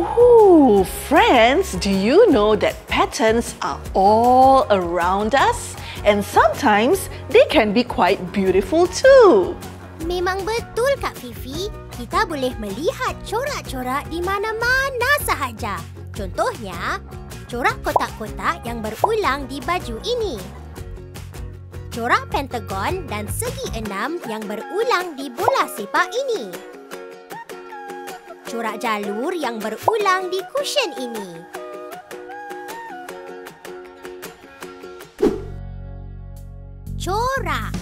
Ooh, friends, do you know that patterns are all around us? And sometimes they can be quite beautiful too. Memang betul Kak Fifi. Kita boleh melihat corak-corak di mana-mana sahaja. Contohnya, corak kotak-kotak yang berulang di baju ini. Corak pentagon dan segi enam yang berulang di bola sepak ini. Corak jalur yang berulang di cushion ini. Corak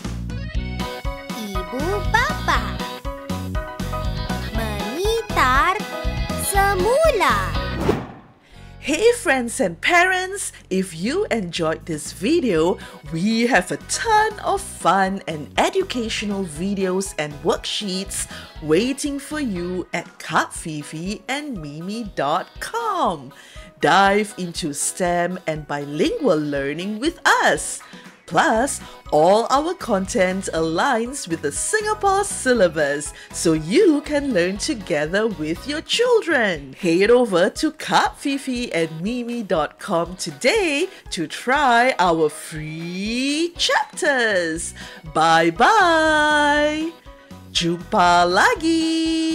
Hey friends and parents, if you enjoyed this video, we have a ton of fun and educational videos and worksheets waiting for you at kakfifiandmimi.com. Dive into STEM and bilingual learning with us. Plus, all our content aligns with the Singapore syllabus so you can learn together with your children. Head over to kakfifiandmimi.com today to try our free chapters. Bye bye. Jumpa lagi.